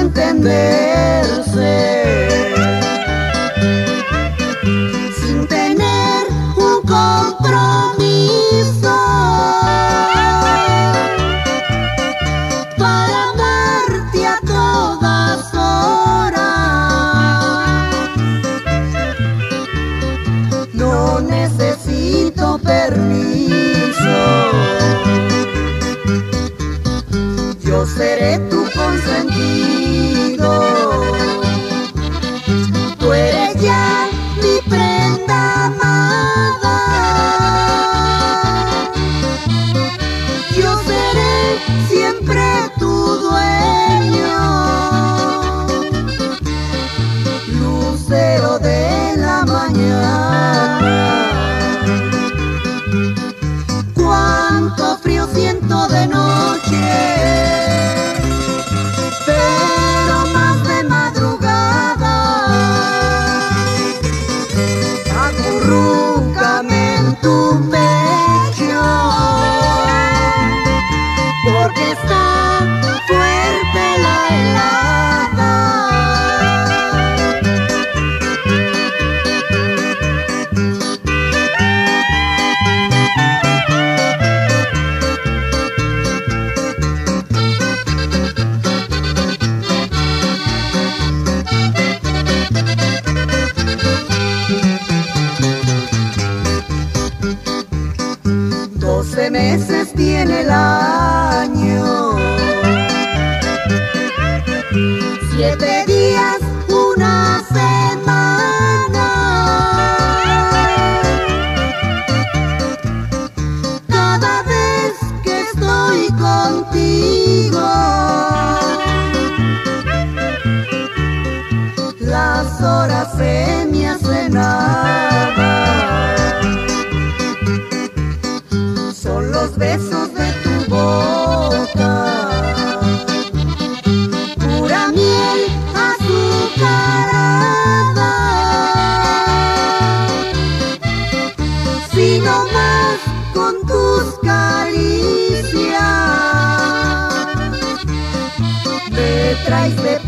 entenderse. Sin tener un compromiso. Para amarte a todas horas. No necesito permiso. Yo seré tu consentido. Tú eres ya mi prenda amada. Yo seré siempre tu dueño. Lucero de la mañana. Cuánto frío siento de noche. Doce meses tiene el año. Siete días, una semana. Tus caricias me traes de.